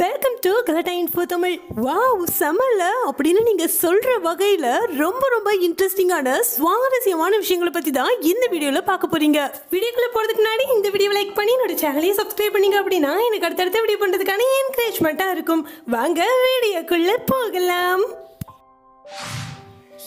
Welcome to Galatta info Tamil. Wow சமல்ல அப்படின்னு நீங்கள் சொல்கிற வகையில் ரொம்ப ரொம்ப இன்ட்ரெஸ்டிங்கான சுவாரஸ்யமான விஷயங்களை பற்றி தான் இந்த வீடியோவில் பார்க்க போகிறீங்க வீடியோக்குள்ளே போகிறதுக்கு முன்னாடி இந்த வீடியோ லைக் பண்ணி என்னோட சேனலையும் சப்ஸ்கிரைப் பண்ணீங்க அப்படின்னா எனக்கு அடுத்தடுத்த வீடியோ பண்ணுறதுக்கான என்கரேஜ்மெண்ட்டாக இருக்கும். வாங்க வீடியோக்குள்ளே போகலாம்.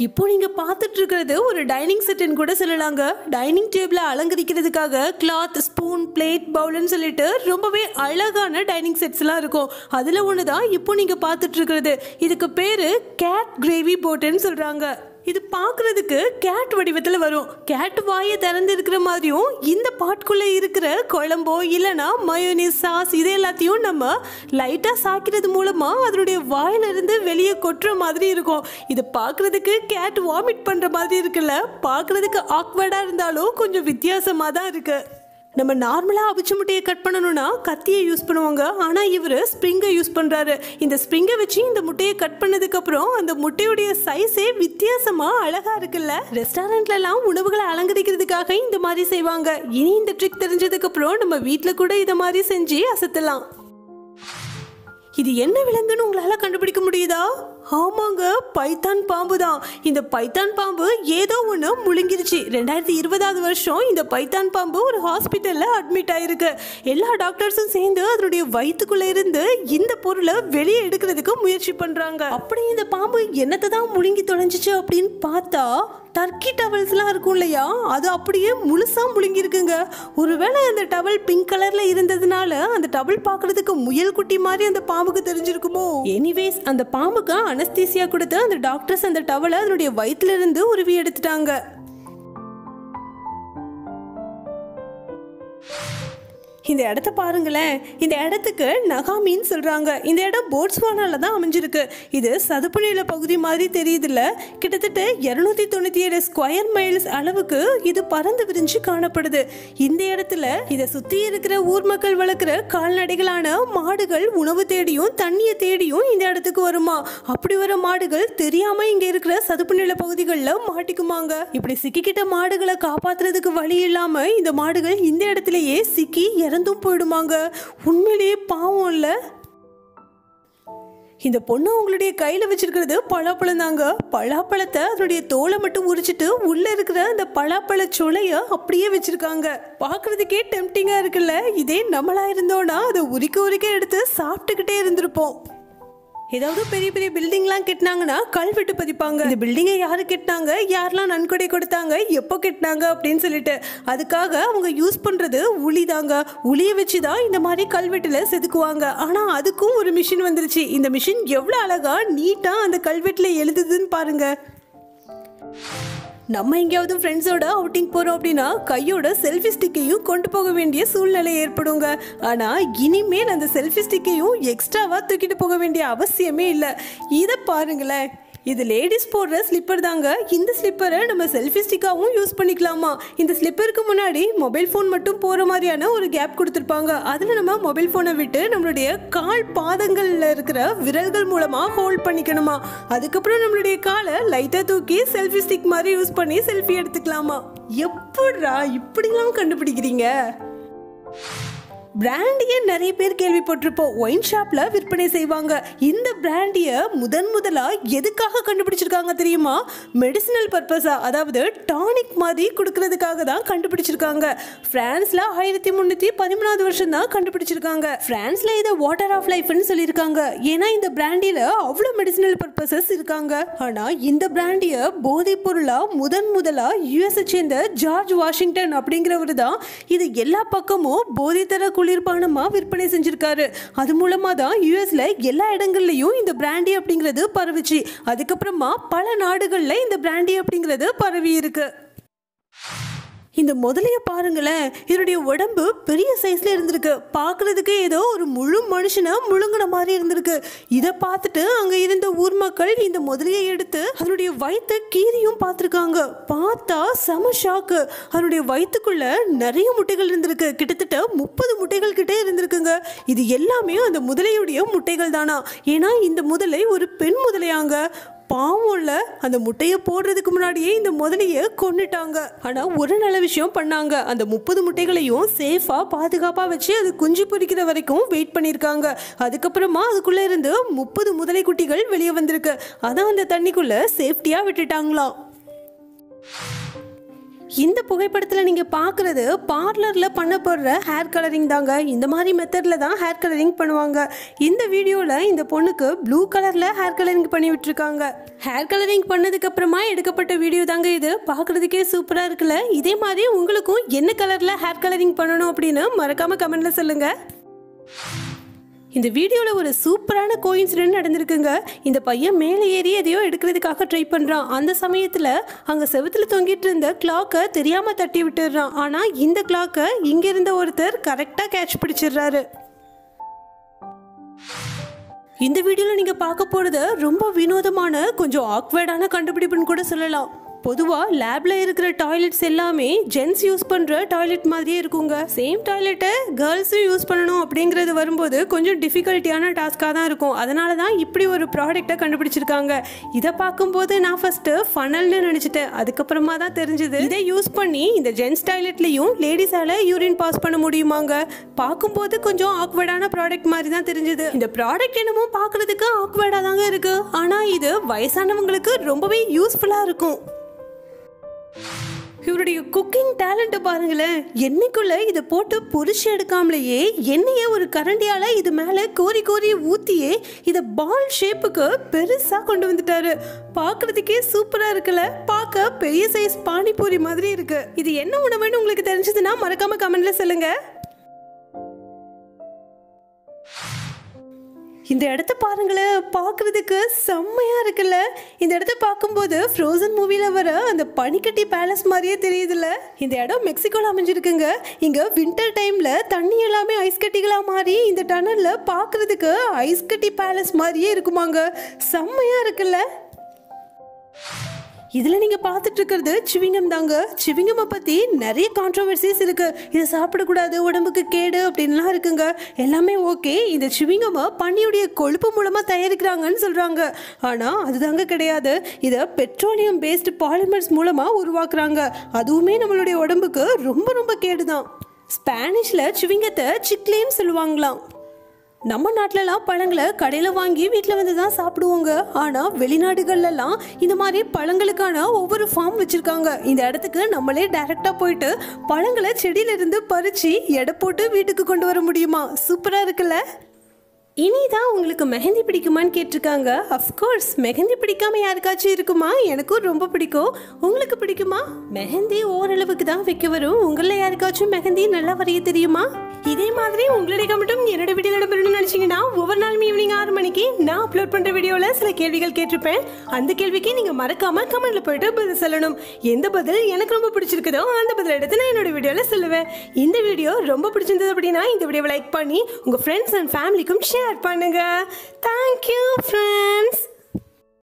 இப்போ நீங்க பார்த்துட்டு இருக்கிறது ஒரு டைனிங் செட்டுன்னு கூட சொல்லலாங்க. டைனிங் டேபிள அலங்கரிக்கிறதுக்காக கிளாத் ஸ்பூன் பிளேட் பவுல்னு சொல்லிட்டு ரொம்பவே அழகான டைனிங் செட்ஸ்லாம் இருக்கும். அதுல ஒன்று தான் இப்போ நீங்க பார்த்துட்டு இருக்கிறது இதுக்கு பேரு கேட் கிரேவி போட்டுன்னு சொல்றாங்க. இது பார்க்கறதுக்கு கேட் வடிவத்தில் வரும். கேட் வாயை திறந்து இருக்கிற மாதிரியும் இந்த பாட்டுக்குள்ளே இருக்கிற குழம்போ இல்லைன்னா மயோனிஸ் சாஸ் இது எல்லாத்தையும் நம்ம லைட்டாக சாக்கிறது மூலமாக அதனுடைய வாயிலிருந்து வெளியே கொட்டுற மாதிரி இருக்கும். இது பார்க்கறதுக்கு கேட் வாமிட் பண்ணுற மாதிரி இருக்குல்ல? பார்க்கறதுக்கு ஆக்வர்டாக இருந்தாலும் கொஞ்சம் வித்தியாசமாக தான் இருக்குது நம்ம நார்மலாக அவிச்ச முட்டையை கட் பண்ணணும்னா கத்தியை யூஸ் பண்ணுவாங்க. ஆனால் இவர் ஸ்ப்ரிங்கை யூஸ் பண்ணுறாரு இந்த ஸ்ப்ரிங்கை வச்சு இந்த முட்டையை கட் பண்ணதுக்கப்புறம் அந்த முட்டையுடைய சைஸே வித்தியாசமாக அழகாக இருக்குல்ல? ரெஸ்டாரண்ட்லலாம் உணவுகளை அலங்கரிக்கிறதுக்காக இந்த மாதிரி செய்வாங்க. இனி இந்த ட்ரிக் தெரிஞ்சதுக்கப்புறம் நம்ம வீட்டில் கூட இதை மாதிரி செஞ்சு அசத்தலாம். இது என்ன விலங்குன்னு உங்களால் கண்டுபிடிக்க முடியுதா? ஆமாங்க பைத்தான் பாம்பு தான். இந்த பைத்தான் பாம்பு ஏதோ ஒன்று முழுங்கிருச்சு. ரெண்டாயிரத்தி இருபதாவது வருஷம் இந்த பைத்தான் பாம்பு ஒரு ஹாஸ்பிட்டலில் அட்மிட் ஆயிருக்கு. எல்லா டாக்டர்ஸும் சேர்ந்து அதனுடைய வயிற்றுக்குள்ளே இருந்து இந்த பொருளை வெளியே எடுக்கிறதுக்கு முயற்சி பண்ணுறாங்க அப்படி இந்த பாம்பு என்னத்தை தான் முழுங்கி தொலைஞ்சிச்சு அப்படின்னு பார்த்தா டர்க்கி டவல்ஸ்லாம் இருக்கும் இல்லையா? அது அப்படியே முழுசாக முழுங்கியிருக்குங்க ஒருவேளை அந்த டவல் பிங்க் கலரில் இருந்ததுனால அந்த டவல் பார்க்குறதுக்கு முயல் குட்டி மாதிரி அந்த பாம்புக்கு தெரிஞ்சிருக்குமோ? எனிவேஸ் அந்த பாம்புக்கு அனஸ்தீசியா கொடுத்து அந்த டாக்டர்ஸ் அந்த டவலை அதனுடைய வயிற்றுல இருந்து உருவி எடுத்துட்டாங்க. இந்த இடத்த பாருங்களேன். இந்த இடத்துக்கு நகாமின்னு சொல்கிறாங்க இந்த இடம் போட்ஸ்வானால தான் அமைஞ்சிருக்கு. இது சதுப்பு நில பகுதி மாதிரி தெரியுதுல்ல. கிட்டத்தட்ட இரநூத்தி தொண்ணூற்றி ஏழு ஸ்கொயர் மைல்ஸ் அளவுக்கு இது பறந்து விரிஞ்சு காணப்படுது. இந்த இடத்துல இதை சுற்றி இருக்கிற ஊர் மக்கள் வளர்க்குற கால்நடைகளான மாடுகள் உணவு தேடியும் தண்ணியை தேடியும் இந்த இடத்துக்கு வருமா? அப்படி வர மாடுகள் தெரியாம இங்க இருக்கிற சதுப்பு நில பகுதிகளில் மாட்டிக்குமாங்க. இப்படி சிக்கிக்கிட்ட மாடுகளை காப்பாத்துறதுக்கு வழி இல்லாம இந்த மாடுகள் இந்த இடத்துலயே சிக்கி இறந்தும் போயிடுமாங்க? உண்மையிலேயே பாவம் இல்லை. இந்த பொண்ணு அவங்களுடைய கையில் வச்சிருக்கிறது பலாப்பழம் தாங்க பலாப்பழத்தை அதனுடைய தோலை மட்டும் உரிச்சிட்டு உள்ளே இருக்கிற அந்த பலாப்பழ சுளைய அப்படியே வச்சிருக்காங்க. பார்க்கறதுக்கே டெம்டிங்காக இருக்குல்ல? இதே நம்மளா இருந்தோன்னா அதை உரிக்க உரிக்க எடுத்து சாப்பிட்டுக்கிட்டே இருந்திருப்போம். ஏதாவது பெரிய பெரிய பில்டிங்லாம் கட்டினாங்கன்னா கல்வெட்டு பதிப்பாங்க. இந்த பில்டிங்கை யாரு கட்டினாங்க? யாரெல்லாம் நன்கொடை கொடுத்தாங்க? எப்போ கட்டினாங்க அப்படின்னு சொல்லிட்டு அதுக்காக அவங்க யூஸ் பண்ணுறது உளி தாங்க உளியை வச்சு தான் இந்த மாதிரி கல்வெட்டில் செதுக்குவாங்க. ஆனால் அதுக்கும் ஒரு மிஷின் வந்துருச்சு. இந்த மிஷின் எவ்வளோ அழகாக நீட்டாக அந்த கல்வெட்டில் எழுதுதுன்னு பாருங்கள் நம்ம எங்கேயாவது ஃப்ரெண்ட்ஸோட அவுட்டிங் போகிறோம் அப்படின்னா கையோட செல்ஃபி ஸ்டிக்கையும் கொண்டு போக வேண்டிய சூழ்நிலை ஏற்படுங்க. ஆனால் இனிமேல் அந்த செல்ஃபி ஸ்டிக்கையும் எக்ஸ்ட்ராவாக தூக்கிட்டு போக வேண்டிய அவசியமே இல்லை. இதை பாருங்களேன். இது லேடிஸ் போடுற ஸ்லிப்பர் தாங்க. இந்த ஸ்லிப்பரை நம்ம செல்ஃபி ஸ்டிக்காகவும் யூஸ் பண்ணிக்கலாமா? இந்த ஸ்லிப்பருக்கு முன்னாடி மொபைல் ஃபோன் மட்டும் போகிற மாதிரியான ஒரு கேப் கொடுத்துருப்பாங்க. அதில் நம்ம மொபைல் ஃபோனை விட்டு நம்மளுடைய கால் பாதங்களில் இருக்கிற விரல்கள் மூலமாக ஹோல்ட் பண்ணிக்கணுமா? அதுக்கப்புறம் நம்மளுடைய காலை லைட்டாக தூக்கி செல்ஃபி ஸ்டிக் மாதிரி யூஸ் பண்ணி செல்ஃபி எடுத்துக்கலாமா? எப்படா இப்படிலாம் கண்டுபிடிக்கிறீங்க? பிராண்டியை நிறைய பேர் கேள்விப்பட்டிருப்போம். ஒயின் ஷாப்ல விற்பனை செய்வாங்க. இந்த பிராண்டியை முதன் முதலா எதுக்காக கண்டுபிடிச்சிருக்காங்க தெரியுமா? மெடிசினல் பர்பஸா அதாவது டானிக் மாதிரி கொடுக்கறதுக்காக தான் கண்டுபிடிச்சிருக்காங்க. பிரான்ஸ்ல ஆயிரத்தி முன்னூத்தி பதிமூணாவது வருஷம் தான் கண்டுபிடிச்சிருக்காங்க. பிரான்ஸ்ல இதை வாட்டர் ஆஃப் லைஃப்னு சொல்லியிருக்காங்க. ஏன்னா இந்த பிராண்டியில அவ்வளோ மெடிசினல் பர்பசஸ் இருக்காங்க. ஆனா இந்த பிராண்டியை போதைப் பொருளா முதன் முதலா யுஎஸ் சேர்ந்த ஜார்ஜ் வாஷிங்டன் அப்படிங்கிறவர் தான் இது எல்லா பக்கமும் போதை தர குளிர்பானமாக விற்பனை செஞ்சுருக்காரு. அது மூலமாக தான் யூஎஸில் எல்லா இடங்கள்லையும் இந்த பிராண்டி அப்படிங்கிறது பரவுச்சு. அதுக்கப்புறமா பல நாடுகளில் இந்த பிராண்டி அப்படிங்கிறது பரவி இருக்கு இந்த முதலைய பாருங்களேன். இதனுடைய உடம்பு பெரிய சைஸ்ல இருந்திருக்கு. பார்க்கறதுக்கு ஏதோ ஒரு முழு மனுஷனை முழுங்கின மாதிரி இருந்திருக்கு. இதை பார்த்துட்டு அங்க இருந்த ஊர் மக்கள் இந்த முதலையை எடுத்து அதனுடைய வயிற்று கீரியும் பார்த்துருக்காங்க. பார்த்தா செம ஷாக்கு அதனுடைய வயிற்றுக்குள்ள நிறைய முட்டைகள் இருந்திருக்கு. கிட்டத்தட்ட முப்பது முட்டைகள் கிட்டே இருந்திருக்குங்க. இது எல்லாமே அந்த முதலையுடைய முட்டைகள் தானா ஏன்னா இந்த முதலை ஒரு பெண் முதலையாங்க. பாவம்ல அந்த முட்டையை போடுறதுக்கு முன்னாடியே இந்த முதலையை கொண்டுட்டாங்க ஆனா ஒரு நல்ல விஷயம் பண்ணாங்க. அந்த முப்பது முட்டைகளையும் சேஃபா பாதுகாப்பா வச்சு அது குஞ்சு பொறிக்கிற வரைக்கும் வெயிட் பண்ணியிருக்காங்க அதுக்கப்புறமா அதுக்குள்ள இருந்து முப்பது முதலை குட்டிகள் வெளியே வந்திருக்கு. அதான் அந்த தண்ணிக்குள்ள சேஃப்டியா விட்டுட்டாங்களாம். இந்த புகைப்படத்தில் நீங்கள் பார்க்குறது பார்லரில் பண்ண போடுற ஹேர் கலரிங் தாங்க. இந்த மாதிரி மெத்தடில் தான் ஹேர் கலரிங் பண்ணுவாங்க. இந்த வீடியோவில் இந்த பொண்ணுக்கு ப்ளூ கலரில் ஹேர் கலரிங் பண்ணி விட்டுருக்காங்க. ஹேர் கலரிங் பண்ணதுக்கு அப்புறமா எடுக்கப்பட்ட வீடியோ தாங்க இது. பார்க்குறதுக்கே சூப்பராக இருக்குல்ல? இதே மாதிரி உங்களுக்கும் என்ன கலரில் ஹேர் கலரிங் பண்ணணும் அப்படின்னு மறக்காமல் கமெண்ட்டில் சொல்லுங்கள் இந்த வீடியோவில் ஒரு சூப்பரான கோயின்சிடென்ட் நடந்திருக்குங்க. இந்த பையன் மேலே ஏறி எதையோ எடுக்கிறதுக்காக ட்ரை பண்ணுறான் அந்த சமயத்தில் அங்கே செவுத்துல தொங்கிட்டு இருந்த கிளாக்கை தெரியாமல் தட்டி விட்டுடுறான். ஆனால் இந்த கிளாக்கை இங்கே இருந்த ஒருத்தர் கரெக்டாக கேட்ச் பிடிச்சிடுறாரு. இந்த வீடியோவில் நீங்கள் பார்க்க போகிறது ரொம்ப வினோதமான கொஞ்சம் ஆக்வர்டான கண்டுபிடிப்புன்னு கூட சொல்லலாம். பொதுவாக லேப்ல இருக்கிற டாய்லெட்ஸ் எல்லாமே ஜென்ஸ் யூஸ் பண்ணுற டாய்லெட் மாதிரியே இருக்குங்க. சேம் டாய்லெட்டை கேர்ள்ஸும் யூஸ் பண்ணணும் அப்படிங்கிறது வரும்போது கொஞ்சம் டிஃபிகல்ட்டியான டாஸ்க்காக தான் இருக்கும். அதனால தான் இப்படி ஒரு ப்ராடக்டை கண்டுபிடிச்சிருக்காங்க. இதை பார்க்கும்போது நான் ஃபஸ்ட்டு ஃபனல்னு நினச்சிட்டேன். அதுக்கப்புறமா தான் தெரிஞ்சது. இதை யூஸ் பண்ணி இந்த ஜென்ஸ் டாய்லெட்லையும் லேடிஸால் யூரின் பாஸ் பண்ண முடியுமாங்க? பார்க்கும்போது கொஞ்சம் ஆக்வர்டான ப்ராடக்ட் மாதிரி தான் தெரிஞ்சது. இந்த ப்ராடக்ட் என்னமோ பார்க்குறதுக்கு ஆக்வர்டாக தாங்க இருக்கு. ஆனால் இது வயசானவங்களுக்கு ரொம்பவே யூஸ்ஃபுல்லாக இருக்கும். இவருடைய குக்கிங் டேலண்ட்டை பாருங்களேன். என்னைக்குள்ள இதை போட்டு பொரிச்சு எடுக்காமலேயே என்னையே ஒரு கரண்டியால் இது மேலே கோரி கோரி ஊற்றியே இதை பால் ஷேப்புக்கு பெருசாக கொண்டு வந்துட்டாரு. பார்க்குறதுக்கே சூப்பராக இருக்குல்ல. பார்க்க பெரிய சைஸ் பானிபூரி மாதிரி இருக்கு. இது என்ன உணவுன்னு உங்களுக்கு தெரிஞ்சதுன்னா மறக்காம கமெண்ட்ல சொல்லுங்கள் இந்த இடத்த பாருங்களேன் பார்க்குறதுக்கு செம்மையாக இருக்குல்ல. இந்த இடத்த பார்க்கும்போது ஃப்ரோசன் மூவியில் வர அந்த பனிக்கட்டி பேலஸ் மாதிரியே தெரியுதுல்ல. இந்த இடம் மெக்சிகோவில் அமைஞ்சிருக்குங்க. இங்கே வின்டர் டைமில் தண்ணி எல்லாமே ஐஸ் கட்டிகளாக மாறி இந்த டனலில் பார்க்குறதுக்கு ஐஸ் கட்டி பேலஸ் மாதிரியே இருக்குமாங்க. செம்மையாக இருக்குல்ல. இதில் நீங்கள் பார்த்துட்டு இருக்கிறது சிவிங்கம் தாங்க. சிவிங்கம்மை பற்றி நிறைய கான்ட்ரவர்சிஸ் இருக்குது இதை சாப்பிடக்கூடாது உடம்புக்கு கேடு அப்படின்லாம் இருக்குங்க. எல்லாமே ஓகே. இந்த சிவிங்கம்மை பன்னியுடைய கொழுப்பு மூலமாக தயாரிக்கிறாங்கன்னு சொல்கிறாங்க ஆனால் அதுதாங்க கிடையாது. இதை பெட்ரோலியம் பேஸ்டு பாலிமர்ஸ் மூலமாக உருவாக்குறாங்க. அதுவுமே நம்மளுடைய உடம்புக்கு ரொம்ப ரொம்ப கேடு தான் ஸ்பானிஷில் சிவிங்கத்தை சிக்லேன்னு சொல்லுவாங்களாம். நம்ம நாட்டிலலாம் பழங்களை கடையில் வாங்கி வீட்டில் வந்து தான் சாப்பிடுவோங்க. ஆனால் வெளிநாடுகள்லாம் இந்த மாதிரி பழங்களுக்கான ஒவ்வொரு ஃபார்ம் வச்சுருக்காங்க. இந்த இடத்துக்கு நம்மளே டைரெக்டாக போயிட்டு பழங்களை செடியிலிருந்து பறித்து எடை போட்டு வீட்டுக்கு கொண்டு வர முடியுமா? சூப்பராக இருக்குல்ல? இனிதான் உங்களுக்கு மெஹந்தி பிடிக்குமான்னு கேட்டிருக்காங்க. அஃப்கோர்ஸ் மெஹந்தி பிடிக்காம யாருக்காச்சும் இருக்குமா? எனக்கும் ரொம்ப பிடிக்கும். உங்களுக்கு பிடிக்குமா? மெஹந்தி ஓரளவுக்கு தான் வைக்க வரும். உங்களில் யாருக்காச்சும் மெஹந்தி நல்லா வரைய தெரியுமா? இதே மாதிரி உங்களுடைய மட்டும் என்னோட வீடியோ இடம்பெறணும்னு நினச்சிங்கன்னா ஒவ்வொரு நாளும் ஈவினிங் ஆறு மணிக்கு நான் அப்லோட் பண்ணுற வீடியோவில் சில கேள்விகள் கேட்டிருப்பேன். அந்த கேள்விக்கு நீங்கள் மறக்காம கமெண்ட்ல போயிட்டு பதில் சொல்லணும். எந்த பதில் எனக்கு ரொம்ப பிடிச்சிருக்குதோ அந்த பதில் எடுத்து நான் என்னோட வீடியோவில் சொல்லுவேன். இந்த வீடியோ ரொம்ப பிடிச்சிருந்தது அப்படின்னா இந்த வீடியோவை லைக் பண்ணி உங்கள் ஃப்ரெண்ட்ஸ் அண்ட் ஃபேமிலிக்கும் ஷேர் பண்ணுங்க. Thank you friends